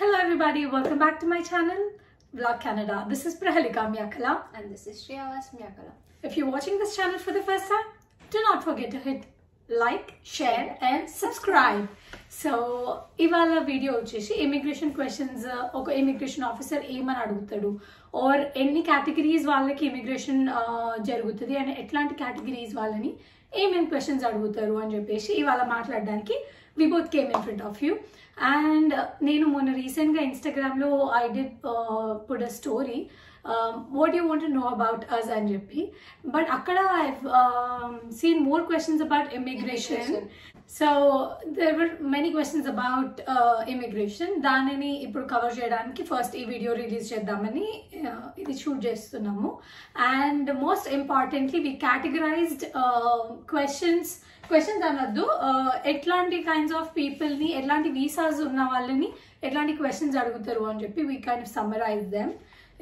Hello everybody, welcome back to my channel, Vlog Canada. This is Prahalika Myakala. And this is Shriyavas Myakala. If you're watching this channel for the first time, do not forget to hit like, share and subscribe. So ఇవాళ video వచ్చేసి immigration questions ఒక immigration officer ఏమని అడుగుతాడు are ఎన్ని categories వాళ్ళకి immigration జరుగుతుంది and ఎట్లాంటి categories వాళ్ళని ఏమేమి క్వశ్చన్స్ అడుగుతారు అని చెప్పేసి ఇవాళ మాట్లాడడానికి we both came in front of you And నేను మొన్న రీసెంట్గా ఇన్స్టాగ్రామ్లో I did put a story what you want know about us అని చెప్పి బట్ అక్కడ I seen more questions about immigration Immigration. So there were many questions about immigration దానిని ఇప్పుడు cover చేయడానికి ఫస్ట్ ఈ వీడియో రిలీజ్ చేద్దామని uh, ఇది shoot చేస్తున్నాము. And most importantly we categorised questions questions అనొద్దు ఎట్లాంటి కైండ్స్ ఆఫ్ పీపుల్ని ఎట్లాంటి వీసాస్ ఉన్న వాళ్ళని ఎట్లాంటి క్వశ్చన్స్ అడుగుతారు అని చెప్పి we kind summarise them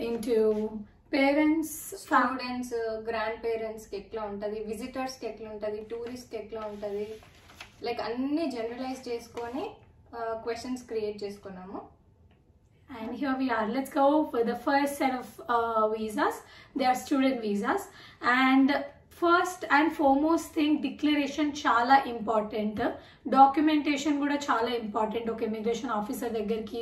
in parents students grand పేరెంట్స్కి ఎట్లా ఉంటది విజిటర్స్కి ఎట్లా ఉంటది టూరిస్ట్కి ఎట్లా ఉంటది లైక్ అన్ని జనరలైజ్ చేసుకొని క్వశ్చన్స్ క్రియేట్ చేసుకున్నాము And here we are. Let's go for the first set of uh, visas. They are student visas. And first and foremost thing declaration చాలా ఇంపార్టెంట్ డాక్యుమెంటేషన్ కూడా చాలా ఇంపార్టెంట్ ఒక ఇమిగ్రేషన్ ఆఫీసర్ దగ్గరికి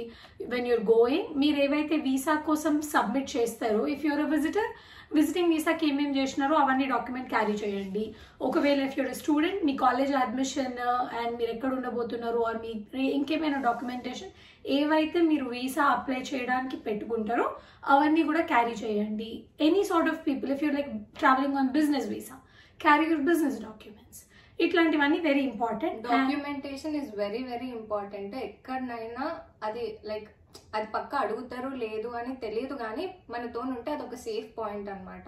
when you're going మీరు ఏవైతే visa కోసం submit చేస్తారో if you're a visitor visiting వీసాకి ఏమేమి చేసినారో అవన్నీ డాక్యుమెంట్ క్యారీ చేయండి ఒకవేళ ఇఫ్ యూర్ స్టూడెంట్ మీ కాలేజ్ అడ్మిషన్ అండ్ మీరు ఎక్కడ ఉండబోతున్నారు ఆర్ మీ ఇంకేమైనా డాక్యుమెంటేషన్ ఏవైతే మీరు వీసా అప్లై చేయడానికి పెట్టుకుంటారో అవన్నీ కూడా క్యారీ చేయండి any sort of people if you're like travelling on business visa carry your business documents ఇట్లాంటివన్నీ very important documentation is very very important ఎక్కడనైనా అది లైక్ అది పక్క అడుగుతారు లేదు అని తెలియదు కానీ మనతో ఉంటే అది ఒక సేఫ్ పాయింట్ అన్నమాట.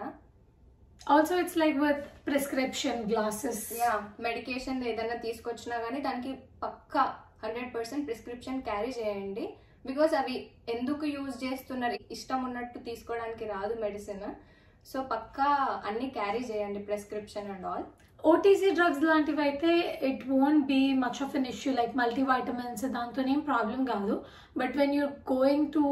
Also it's like with prescription glasses yeah medication ఏదైనా తీసుకొచ్చినా కానీ దానికి పక్కా హండ్రెడ్ పర్సెంట్ ప్రిస్క్రిప్షన్ క్యారీ చేయండి. బికాస్ అవి ఎందుకు యూజ్ చేస్తున్నారు? ఇష్టం ఉన్నట్టు తీసుకోవడానికి రాదు మెడిసిన్ సో పక్కా అన్ని క్యారీ చేయండి prescription and all OTC drugs లాంటివి అయితే it won't be much of an issue like multivitamins దాంతో ఏం ప్రాబ్లం కాదు. But when you're going to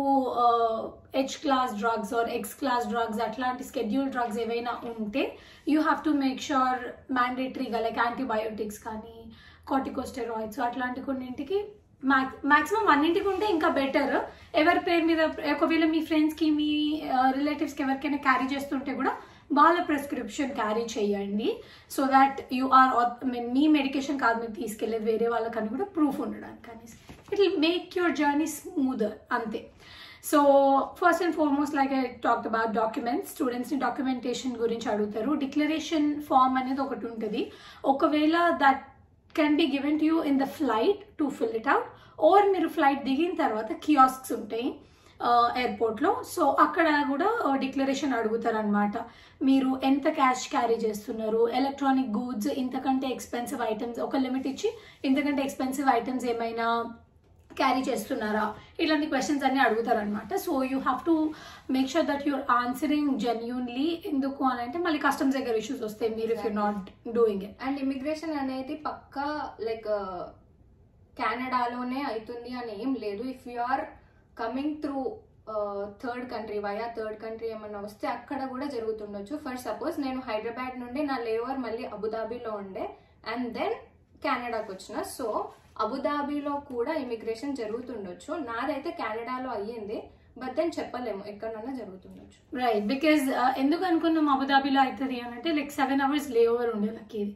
H class drugs or X class drugs అట్లాంటి స్కెడ్యూల్ డ్రగ్స్ ఏవైనా ఉంటే you have to make sure మ్యాండేటరీగా like antibiotics కానీ corticosteroids అట్లాంటి కొన్నింటికి maximum అన్నింటికి ఉంటే ఇంకా బెటర్ ఎవరి పేరు మీద ఒకవేళ మీ ఫ్రెండ్స్కి మీ రిలేటివ్స్కి ఎవరికైనా క్యారీ చేస్తుంటే కూడా వాళ్ళ ప్రిస్క్రిప్షన్ క్యారీ చేయండి. So that you are mean me medication కాదు మీరు తీసుకెళ్ళేది వేరే వాళ్ళకని కూడా ప్రూఫ్ ఉండడానికి అనేసి it will make your journey smoother అంతే. So first and foremost like I talk about documents స్టూడెంట్స్ని డాక్యుమెంటేషన్ గురించి అడుగుతారు. డిక్లరేషన్ ఫామ్ అనేది ఒకటి ఉంటుంది. ఒకవేళ that can be given to you in the flight to fill it out or మీరు flight దిగిన తర్వాత కియాస్క్స్ ఉంటాయి ఎయిర్పోర్ట్లో సో అక్కడ కూడా డిక్లరేషన్ అడుగుతారనమాట మీరు ఎంత క్యాష్ క్యారీ చేస్తున్నారు? ఎలక్ట్రానిక్ గూడ్స్ ఇంతకంటే ఎక్స్పెన్సివ్ ఐటమ్స్ ఒక లిమిట్ ఇచ్చి ఇంతకంటే ఎక్స్పెన్సివ్ ఐటమ్స్ ఏమైనా క్యారీ చేస్తున్నారా? ఇలాంటి క్వశ్చన్స్ అన్ని అడుగుతారు అనమాట so you have to make sure that you're answering genuinely ఎందుకు అని అంటే మళ్ళీ కస్టమ్స్ దగ్గర ఇష్యూస్ వస్తాయి. మీరు if you not doing it and immigration అనేది పక్కా లైక్ కెనడాలోనే అవుతుంది అని ఏం లేదు. If you are coming through third country via third country ఏమన్నా వస్తే అక్కడ కూడా జరుగుతుండొచ్చు. ఫర్ సపోజ్ నేను హైదరాబాద్ నుండి నా లేవర్ మళ్ళీ అబుదాబీలో ఉండే అండ్ దెన్ కెనడాకి వచ్చిన. సో అబుదాబీలో కూడా ఇమిగ్రేషన్ జరుగుతుండొచ్చు. నాదైతే కెనడాలో అయ్యింది. బట్ దెన్ చెప్పలేము ఎక్కడన్నా జరుగుతుండొచ్చు. రైట్ బికాజ్ ఎందుకు అనుకున్నాం అబుదాబీలో అవుతుంది అని అంటే like seven hours layover ఉండే నాకు ఇది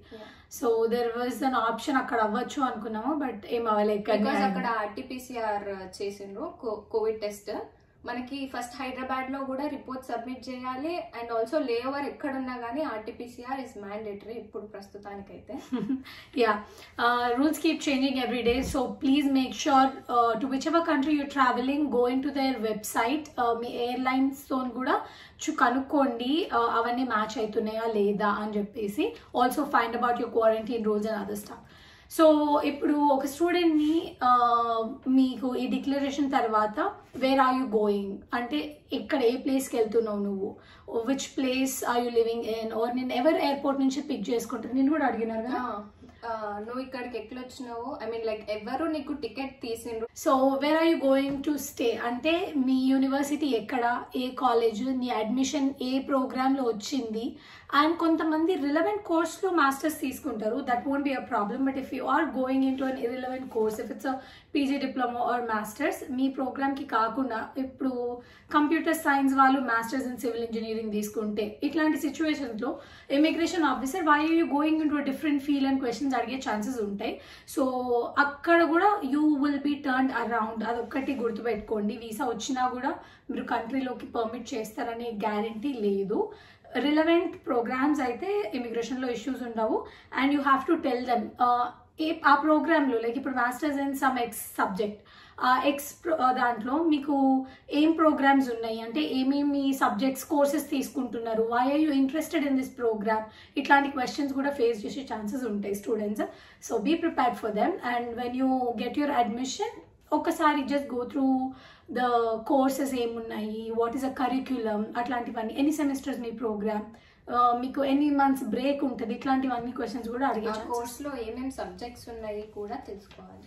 so there was an option అక్కడ అవ్వచ్చు అనుకున్నాము బట్ ఏం అవ్వలేదు. బికాస్ అక్కడ ఆర్టీపీసీఆర్ చేసిండ్రు కోవిడ్ టెస్ట్ మనకి ఫస్ట్ హైదరాబాద్లో కూడా రిపోర్ట్ సబ్మిట్ చేయాలి. అండ్ ఆల్సో లేఓవర్ ఎక్కడున్నా కానీ ఆర్టీపీసీఆర్ ఇస్ మ్యాండేటరీ ఇప్పుడు ప్రస్తుతానికైతే. Yeah rules keep changing every day so please make make to whichever country you travelling going to into website మీ ఎయిర్లైన్స్తో కూడా కనుక్కోండి అవన్నీ మ్యాచ్ అవుతున్నాయా లేదా అని చెప్పేసి. Also find about your quarantine rules and other stuff so ఇప్పుడు ఒక స్టూడెంట్ని మీకు ఈ డిక్లరేషన్ తర్వాత వేర్ ఆర్ యూ గోయింగ్ అంటే ఇక్కడ ఏ ప్లేస్కి వెళ్తున్నావు నువ్వు? Which place are you living in or నేను ఎవరు ఎయిర్పోర్ట్ నుంచి పిక్ చేసుకుంటారు? నేను కూడా అడిగినారు కదా. నువ్వు ఇక్కడికి ఎట్లా వచ్చినావు? ఐ మీన్ లైక్ ఎవరు నీకు ticket తీసిండ్రు? So where are you going to stay అంటే మీ యూనివర్సిటీ ఎక్కడ? ఏ కాలేజ్ నీ అడ్మిషన్ ఏ ప్రోగ్రామ్లో వచ్చింది? అండ్ కొంతమంది రిలవెంట్ కోర్స్లో మాస్టర్స్ తీసుకుంటారు. That won't be a problem but if you are going in to an irrelevant course if it's PG diploma or masters మీ ప్రోగ్రామ్కి కాకుండా ఇప్పుడు కంప్యూటర్ సైన్స్ వాళ్ళు మాస్టర్స్ ఇన్ సివిల్ ఇంజనీరింగ్ తీసుకుంటే ఇట్లాంటి సిచ్యువేషన్స్లో immigration officer why you going in to different feel and questions అడిగే chances ఉంటాయి. So అక్కడ కూడా you will be turn around అదొక్కటి గుర్తుపెట్టుకోండి. వీసా వచ్చినా కూడా మీరు కంట్రీలోకి పర్మిట్ చేస్తారనే గ్యారంటీ లేదు. రిలవెంట్ ప్రోగ్రామ్స్ అయితే ఇమిగ్రేషన్లో ఇష్యూస్ ఉండవు. And you have to tell them ఏ ఆ ప్రోగ్రాంలో లైక్ ఇప్పుడు masters in some X subject ఆ ఎక్స్ దాంట్లో మీకు ఏం ప్రోగ్రామ్స్ ఉన్నాయి? అంటే ఏమేమి సబ్జెక్ట్స్ కోర్సెస్ తీసుకుంటున్నారు? Why are you interested in this programme ఇట్లాంటి క్వశ్చన్స్ కూడా ఫేస్ చేసే ఛాన్సెస్ ఉంటాయి students so be prepared for them and when you get your admission ఒకసారి just go through the courses ఏమున్నాయి వాట్ ఈస్ అ కరిక్యులం అట్లాంటివన్నీ. ఎన్ని semesters మీ programme మీకు ఎన్ని మంత్స్ బ్రేక్ ఉంటుంది ఇట్లాంటివన్నీ క్వశ్చన్స్ కూడా అడిగే ఆ chances కోర్స్లో ఏమేమి సబ్జెక్ట్స్ ఉన్నాయి కూడా తెలుసుకోవాలి.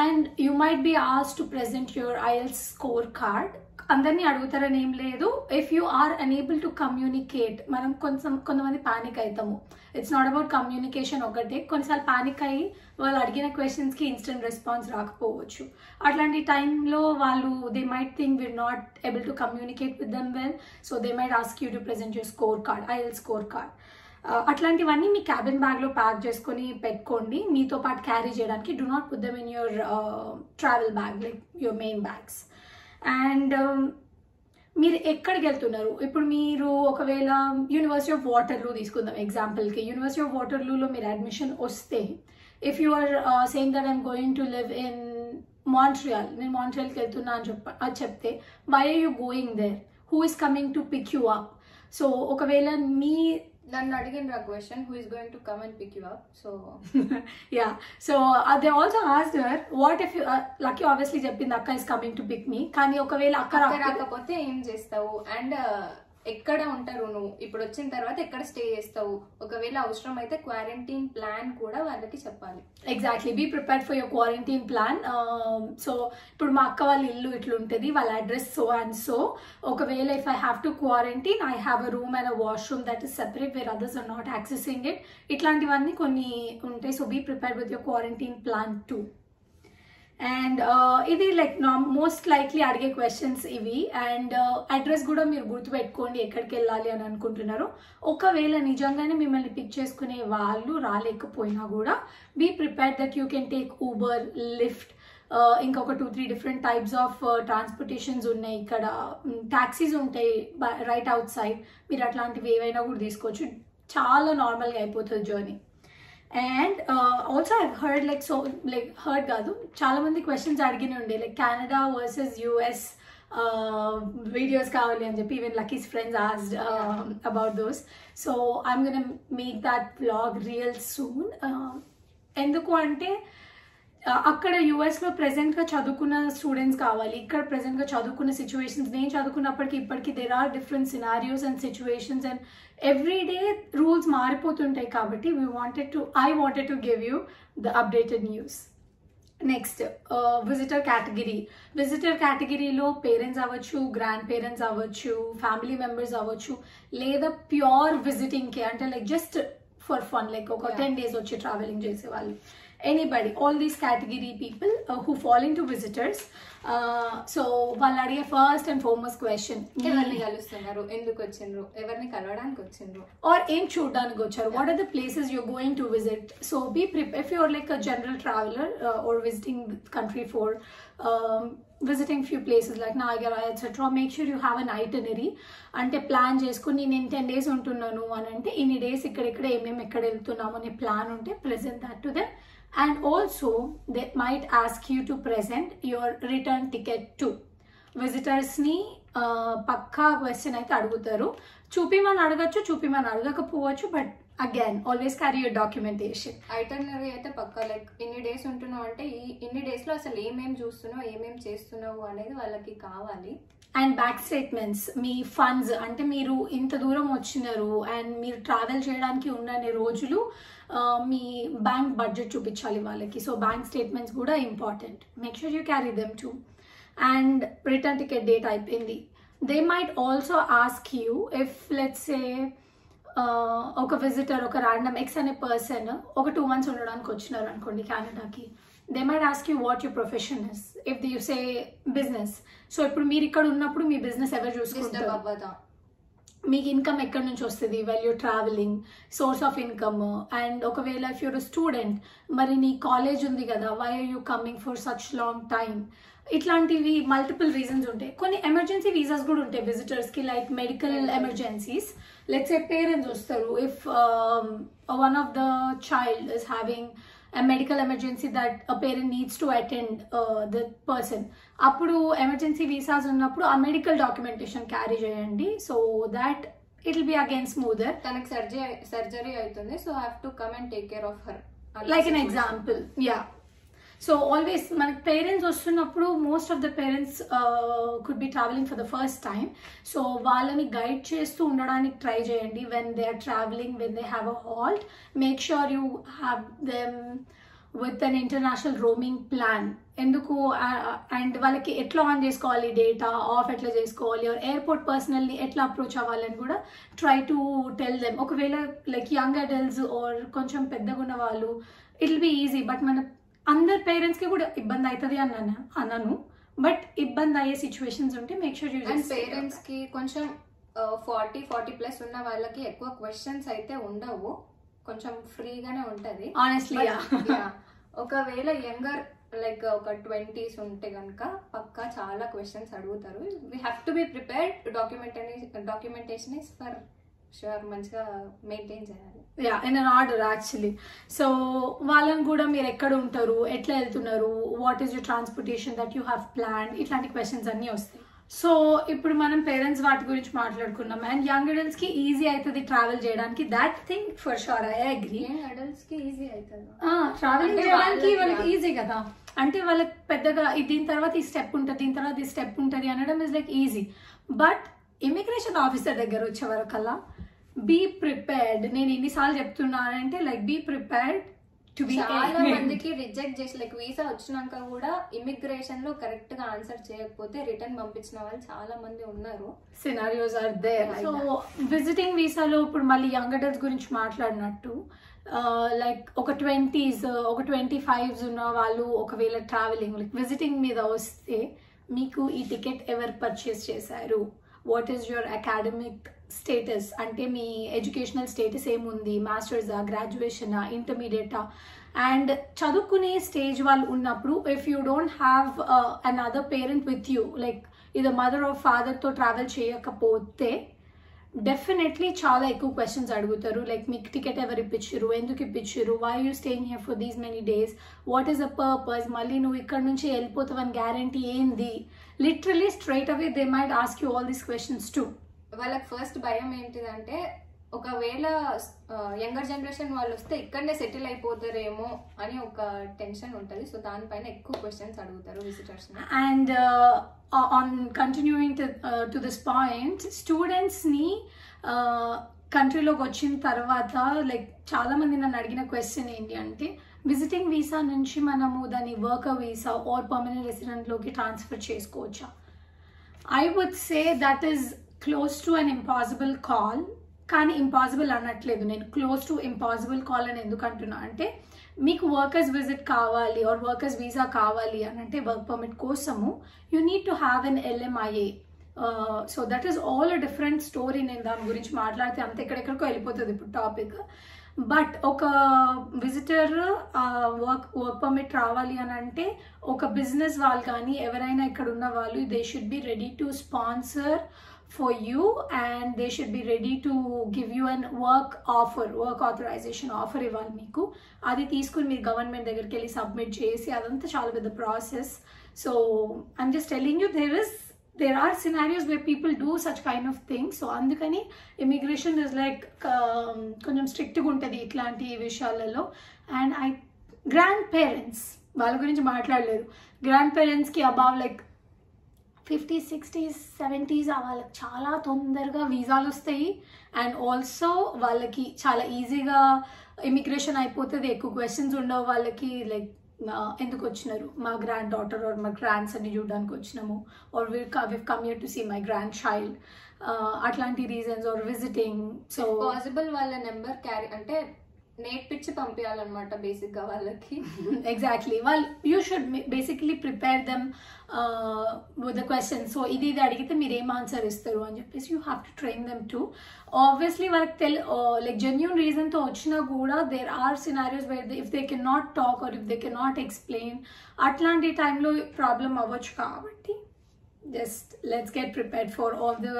And you might be as to present your IELTS score card అందరినీ అడుగుతారని ఏం లేదు. If you are unable to communicate మనం కొంచెం కొంతమంది పానిక్ అవుతాము ఇట్స్ నాట్ అబౌట్ కమ్యూనికేషన్ ఒకటే. కొన్నిసార్లు పానిక్ అయ్యి వాళ్ళు అడిగిన క్వశ్చన్స్కి ఇన్స్టెంట్ రెస్పాన్స్ రాకపోవచ్చు. అట్లాంటి టైంలో వాళ్ళు they might think we're not able to communicate with them well so they might ask you to present your score card IL score card అట్లాంటివన్నీ మీ క్యాబిన్ బ్యాగ్లో ప్యాక్ చేసుకొని పెట్టుకోండి. మీతో పాటు క్యారీ చేయడానికి do not put them in your travel bag like your main bags and um, మీరు ఎక్కడికి వెళ్తున్నారు? ఇప్పుడు మీరు ఒకవేళ యూనివర్సిటీ ఆఫ్ వాటర్లూ తీసుకుందాం. ఎగ్జాంపుల్కి యూనివర్సిటీ ఆఫ్ వాటర్లూలో మీరు అడ్మిషన్ వస్తే if you are same that I'm going to live in Montreal నేను మాంట్రియల్కి వెళ్తున్నా అని చెప్ప అది చెప్తే why are you going there who is coming to pick you up so ఒకవేళ మీ నన్ను అడిగిన question who is going to come and pick you up so yeah. So uh, they also asked her what if you, uh, lucky obviously చెప్పింది అక్క is coming to pick me కానీ ఒకవేళ అక్క రాకపోతే ఏం చేస్తావు? అండ్ ఎక్కడ ఉంటారు నువ్వు? ఇప్పుడు వచ్చిన తర్వాత ఎక్కడ స్టే చేస్తావు? ఒకవేళ అవసరం అయితే క్వారంటైన్ ప్లాన్ కూడా వాళ్ళకి చెప్పాలి. Exactly be prepared for your quarantine plan so ఇప్పుడు మా అక్క వాళ్ళ ఇల్లు ఇట్లుంటుంది వాళ్ళ అడ్రస్ సో అండ్ సో ఒకవేళ if I have to quarantine I have a room and a washroom that is separate where others are not accessing it ఇట్లాంటివన్నీ కొన్ని ఉంటాయి. So be prepared with your quarantine plan too and uh, ఇది like నా most likely అడిగే questions ఇవి. And address uh, కూడా మీరు గుర్తుపెట్టుకోండి ఎక్కడికి వెళ్ళాలి అని అనుకుంటున్నారు. ఒకవేళ నిజంగానే మిమ్మల్ని పిక్ చేసుకునే వాళ్ళు రాలేకపోయినా కూడా be prepare that you can take Uber lift ఇంకొక two three different types of transportations ఉన్నాయి. ఇక్కడ mm, ట్యాక్సీస్ ఉంటాయి రైట్ అవుట్ సైడ్ మీరు అట్లాంటివి ఏవైనా కూడా తీసుకోవచ్చు. చాలా నార్మల్గా అయిపోతుంది journey and also I heard like so like heard కాదు చాలా మంది క్వశ్చన్స్ అడిగిన ఉండే like Canada versus US videos కావాలి అని చెప్పి even Lucky's friends asked about those so I'm gonna make that blog real soon ఎందుకు అంటే అక్కడ యుఎస్లో ప్రెసెంట్గా చదువుకున్న స్టూడెంట్స్ కావాలి. ఇక్కడ ప్రెసెంట్గా చదువుకున్న సిచ్యువేషన్స్ నేను చదువుకున్నప్పటికీ ఇప్పటికీ there are different scenarios and situations and every day rules మారిపోతుంటాయి కాబట్టి we wanted to I wanted to give you the updated news next visitor category visitor కేటగిరీలో పేరెంట్స్ అవ్వచ్చు గ్రాండ్ పేరెంట్స్ అవ్వచ్చు ఫ్యామిలీ మెంబర్స్ అవ్వచ్చు లేదా ప్యూర్ విజిటింగ్కి అంటే like just for fun like ఒక. టెన్ డేస్ వచ్చి ట్రావెలింగ్ చేసే వాళ్ళు anybody all these category people who fall in to visitors so వాళ్ళు అడిగే ఫస్ట్ అండ్ ఫార్మోస్ట్ క్వశ్చన్ ఎవరిని కలుస్తున్నారు? ఎందుకు వచ్చిండ్రు? ఎవరిని కలవడానికి వచ్చిండ్రు? ఆర్ ఏం చూడడానికి వచ్చారు? What are the places you're going to visit so be prep if you're like a general traveller or visiting country for visiting few places like Niagara etcetera make sure you have an itinerary అంటే plan చేసుకుని నేను ten days ఉంటున్నాను అని అంటే ఇన్ని days ఇక్కడెక్కడ ఏమేమి ఎక్కడ వెళ్తున్నాము అనే ప్లాన్ ఉంటే present that to them and also they might ask you to present your return ticket to విజిటర్స్ని పక్కా క్వశ్చన్ అయితే అడుగుతారు. చూపిమని అడగచ్చు చూపిమని అడగకపోవచ్చు but again always carry your documentation itinerary అయితే పక్కా లైక్ ఇన్ని డేస్ ఉంటున్నావు అంటే ఈ ఇన్ని డేస్లో అసలు ఏమేమి చూస్తున్నావు ఏమేమి చేస్తున్నావు అనేది వాళ్ళకి కావాలి. అండ్ బ్యాక్ స్టేట్మెంట్స్ మీ ఫండ్స్ అంటే మీరు ఇంత దూరం వచ్చినారు అండ్ మీరు ట్రావెల్ చేయడానికి ఉన్నన్ని రోజులు మీ బ్యాంక్ బడ్జెట్ చూపించాలి వాళ్ళకి. సో బ్యాంక్ స్టేట్మెంట్స్ కూడా important. Make sure you carry them too and return ticket date అయిపోయింది. They might also ask you if let's a ఒక విజిటర్ ఒక ర్యాండమ్ ఎక్స్ అనే పర్సన్ ఒక టూ మంత్స్ ఉండడానికి వచ్చినారు అనుకోండి కెనడాకి they might ask you what your profession is if you say business so ఇప్పుడు మీరు ఇక్కడ ఉన్నప్పుడు మీ బిజినెస్ ఎవరు చూసుకుంటారు? మీకు ఇన్కమ్ ఎక్కడి నుంచి వస్తుంది? Well your travelling source of income and ఒకవేళ ఇఫ్ యూర్ స్టూడెంట్ మరి నీ కాలేజ్ ఉంది కదా why are you coming for such long time ఇట్లాంటివి మల్టిపుల్ రీజన్స్ ఉంటాయి. కొన్ని ఎమర్జెన్సీ వీసాస్ కూడా ఉంటాయి విజిటర్స్కి like medical emergencies let's a parents వస్తారు. If one of the child is having a medical emergency that a parent needs to attend uh, the person. అప్పుడు emergency visas ఉన్నప్పుడు ఆ medical documentation carry చేయండి. So that it will be again smoother తనకి surgery surgery అవుతుంది. So have to come and take care of her like an example yeah so always మనకి parents వస్తున్నప్పుడు most of the parents could be travelling for the first time so వాళ్ళని guide చేస్తూ ఉండడానికి try చేయండి. When they are travelling when they have a halt make sure you have them with an international roaming plan ఎందుకు? And వాళ్ళకి ఎట్లా on చేసుకోవాలి data of ఎట్లా చేసుకోవాలి ఎయిర్పోర్ట్ పర్సనల్ని ఎట్లా అప్రోచ్ అవ్వాలని కూడా ట్రై టు టెల్ దెమ్ ఒకవేళ లైక్ యంగ్ అడల్ట్స్ ఆర్ కొంచెం పెద్దగా ఉన్న వాళ్ళు it will be easy but మన అందరి పేరెంట్స్కి కూడా ఇబ్బంది అవుతుంది అన్నాను అన్నాను. బట్ ఇబ్బంది అయ్యే సిచ్యువేషన్స్ ఉంటే మేక్ షూర్ అండ్ పేరెంట్స్కి కొంచెం ఫార్టీ ఫార్టీ ప్లస్ ఉన్న వాళ్ళకి ఎక్కువ క్వశ్చన్స్ అయితే ఉండవు. కొంచెం ఫ్రీగానే ఉంటది. ఆనెస్ట్లీ ఒకవేళ యంగర్ లైక్ ఒక ట్వంటీస్ ఉంటే కనుక పక్కా చాలా క్వశ్చన్స్ అడుగుతారు. We have to be prepared documentation documentation is for sure మంచిగా మెయింటైన్ చేయాలి. Yeah in an order actually so వాళ్ళని కూడా మీరు ఎక్కడ ఉంటారు? ఎట్లా వెళ్తున్నారు? What is your transportation that you have plan ఇట్లాంటి క్వశ్చన్స్ అన్నీ వస్తాయి. సో ఇప్పుడు మనం పేరెంట్స్ వాటి గురించి మాట్లాడుకున్నాం అండ్ యంగ్ అడల్ట్స్కి ఈజీ అవుతుంది ట్రావెల్ చేయడానికి. That thing for sure I agree అడల్ట్స్కి easy అవుతుంది ట్రావెలింగ్ అంటే చేయడానికి వాళ్ళకి. ఈజీ కదా. అంటే వాళ్ళకి పెద్దగా దీని తర్వాత ఈ స్టెప్ ఉంటుంది దీని తర్వాత ఈ స్టెప్ ఉంటుంది అనడం is like easy but immigration officer దగ్గర వచ్చే వరకల్లా బీ ప్రిపేర్డ్ నేను ఎన్నిసార్లు చెప్తున్నానంటే లైక్ బీ ప్రిపేర్డ్ చాలా మందికి రిజెక్ట్ చేసి లైక్ వీసా వచ్చినాక కూడా ఇమిగ్రేషన్లో కరెక్ట్గా ఆన్సర్ చేయకపోతే రిటర్న్ పంపించిన వాళ్ళు చాలా మంది ఉన్నారు. Scenarios are there so visiting వీసాలో ఇప్పుడు మళ్ళీ యంగ్ అడల్ట్స్ గురించి మాట్లాడినట్టు లైక్ ఒక ట్వంటీస్ ఒక ట్వంటీ ఫైవ్స్ ఉన్న వాళ్ళు ఒకవేళ ట్రావెలింగ్ లైక్ విజిటింగ్ మీద వస్తే మీకు ఈ టికెట్ ఎవరు పర్చేస్ చేశారు? What is your academic status అంటే మీ ఎడ్యుకేషనల్ స్టేటస్ ఏముంది? మాస్టర్సా గ్రాడ్యుయేషనా ఇంటర్మీడియటా అండ్ చదువుకునే స్టేజ్ వాళ్ళు ఉన్నప్పుడు if you don't have another parent with you like ఇది మదర్ ఆర్ ఫాదర్తో ట్రావెల్ చేయకపోతే డెఫినెట్లీ చాలా ఎక్కువ క్వశ్చన్స్ అడుగుతారు. లైక్ మీకు టికెట్ ఎవరు ఇప్పించారు ఎందుకు ఇప్పించారు why you staying here for these many days what is a purpose మళ్ళీ నువ్వు ఇక్కడ నుంచి వెళ్ళిపోతావని గ్యారంటీ ఏంది? Literally straight away they might ask you all these questions to వాళ్ళకి ఫస్ట్ భయం ఏంటిదంటే ఒకవేళ యంగర్ జనరేషన్ వాళ్ళు వస్తే ఇక్కడనే సెటిల్ అయిపోతారేమో అని ఒక టెన్షన్ ఉంటుంది. సో దానిపైన ఎక్కువ క్వశ్చన్స్ అడుగుతారు visitors and on continuing to this point స్టూడెంట్స్ని కంట్రీలోకి వచ్చిన తర్వాత లైక్ చాలామంది నన్ను అడిగిన క్వశ్చన్ ఏంటి అంటే విజిటింగ్ వీసా నుంచి మనము దాన్ని వర్కర్ వీసా ఆర్ పర్మనెంట్ రెసిడెంట్లోకి ట్రాన్స్ఫర్ చేసుకోవచ్చా? I would say that is close to an impossible call కానీ ఇంపాసిబుల్ అనట్లేదు. నేను క్లోజ్ టు ఇంపాసిబుల్ కాల్ అని ఎందుకు అంటున్నా అంటే మీకు వర్కర్స్ విజిట్ కావాలి ఆర్ వర్కర్స్ వీసా కావాలి అని అంటే వర్క్ పర్మిట్ కోసము you need to have an LMIA so that is all a different story నేను దాని గురించి మాట్లాడితే అంత ఎక్కడెక్కడికో వెళ్ళిపోతుంది ఇప్పుడు టాపిక్ బట్ ఒక విజిటర్ వర్క్ వర్క్ పర్మిట్ రావాలి అని అంటే ఒక బిజినెస్ వాళ్ళు కానీ ఎవరైనా ఇక్కడ ఉన్న వాళ్ళు they should be ready to sponsor for you and they should be ready to give you an work offer work authorisation offer ఇవ్వాలి మీకు. అది తీసుకుని మీరు గవర్నమెంట్ దగ్గరికి వెళ్ళి సబ్మిట్ చేసి అదంతా చాలా పెద్ద process so I'm just telling you there is there are scenarios where people do such kind of things. So అందుకని ఇమిగ్రేషన్ ఇస్ లైక్ కొంచెం స్ట్రిక్ట్గా ఉంటుంది ఇట్లాంటి విషయాలలో. అండ్ ఐ గ్రాండ్ పేరెంట్స్ వాళ్ళ గురించి మాట్లాడలేదు. గ్రాండ్ పేరెంట్స్కి above like fifty sixties seventies వాళ్ళకి చాలా తొందరగా వీసాలు వస్తాయి. అండ్ ఆల్సో వాళ్ళకి చాలా ఈజీగా ఇమిగ్రేషన్ అయిపోతుంది. ఎక్కువ క్వశ్చన్స్ ఉండవు వాళ్ళకి. లైక్ ఎందుకు వచ్చినారు? మా గ్రాండ్ డాటర్ ఆర్ మా గ్రాండ్ సన్ని చూడడానికి వచ్చినాము. Or will we've come your to see my grandchild అట్లాంటి reasons are visiting so possible వాళ్ళ నెంబర్ క్యారీ అంటే నేర్పించి పంపించాలన్నమాట బేసిక్గా వాళ్ళకి. ఎగ్జాక్ట్లీ వాళ్ళు you should basically prepare them with the question so ఇది ఇది అడిగితే మీరు ఏం ఆన్సర్ ఇస్తారు అని చెప్పేసి you have to train them to obviously వాళ్ళకి తెల్ లైక్ జెన్యున్ రీజన్తో వచ్చినా కూడా there are scenarios where if they can not talk or if they can not explain అట్లాంటి టైంలో ప్రాబ్లం అవ్వచ్చు. కాబట్టి just let's get prepared for all the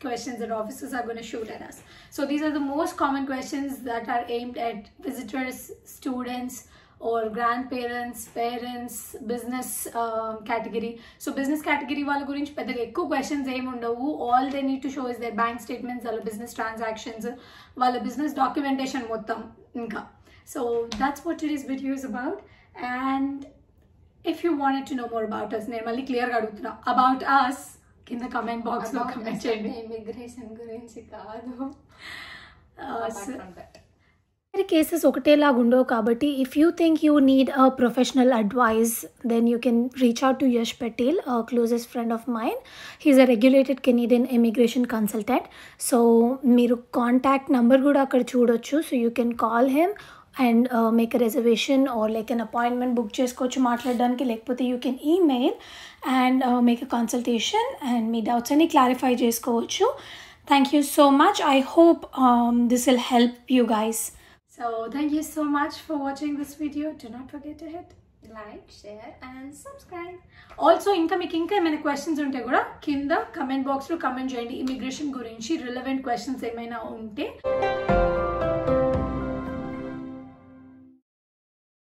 questions that officers are going to shoot at us. So these are the most common questions that are aimed at visitors, students, or grandparents, parents, business uh, category. So business category వాళ్ళ గురించి పెద్దగా ఎక్కువ questions ఏమి ఉండవు all they need to show is their bank statements వాళ్ళ business transactions వాళ్ళ business documentation మొత్తం ఇంకా so that's what it is video is about and if you wanted to know more about us నేను మళ్ళీ క్లియర్గా అడుగుతున్నా అబౌట్ అస్ కింద comment బాక్స్లో కమెంట్ చేయండి. ఇమిగ్రేషన్ గురించి కాదు. కేసెస్ ఒకటేలాగా ఉండవు కాబట్టి if you think you need a professional advice then you can reach out to Yash Patel closest friend of mine he's a regulated Canadian immigration consultant so మీరు contact number కూడా అక్కడ చూడొచ్చు. So you can call him and make a reservation or like an appointment book చేసుకోవచ్చు మాట్లాడడానికి లేకపోతే you can email and make a consultation and me doubts అన్ని clarify చేసుకోవచ్చు thank you so much I hope this will help you guys So thank you so much for watching this video. Do not forget to hit. Like share and subscribe also ఇంకా మీకు ఇంకా ఏమైనా questions ఉంటే కూడా కింద comment బాక్స్లో comment చేయండి immigration గురించి రిలవెంట్ క్వశ్చన్స్ ఏమైనా ఉంటే